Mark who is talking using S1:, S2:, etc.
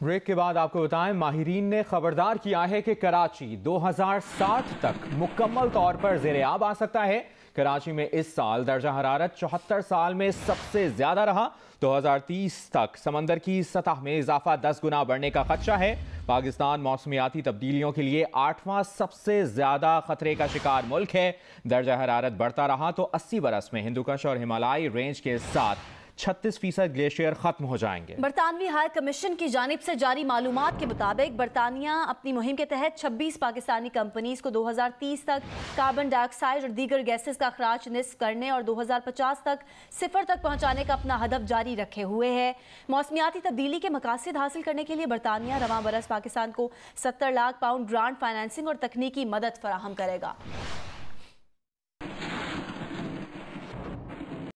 S1: Break के बाद आपको बताएँ, माहरीन ने खबरदार किया है कि कराची 2060 तक मुकम्मल तौर पर जेर आब आ सकता है। कराची में इस साल दर्जा हरारत चौहत्तर साल में सबसे ज़्यादा रहा। 2030 तक समंदर की सतह में इजाफा 10 गुना बढ़ने का खदशा है। पाकिस्तान मौसमियाती तब्दीलियों के लिए आठवां सबसे ज़्यादा खतरे का शिकार मुल्क है। दर्जा हरारत बढ़ता रहा तो 80 बरस में हिंदुकश और हिमालयी रेंज के साथ छत्तीस फ़ीसद ग्लेशियर खत्म हो जाएँगे।
S2: बरतानवी हाई कमीशन की जानब से जारी मालूम के मुताबिक बरतानिया अपनी मुहिम के तहत 26 पाकिस्तानी कंपनीज़ को 2030 तक कार्बन डाइऑक्साइड और दीगर गैसेस का अखराज निस्फ करने और 2050 तक सिफर तक पहुँचाने का अपना हदफ जारी रखे हुए है। मौसमियाती तब्दीली के मकासद हासिल करने के लिए बरतानिया रवा बरस पाकिस्तान को सत्तर लाख पाउंड ग्रांट फाइनेंसिंग और तकनीकी मदद फराहम करेगा।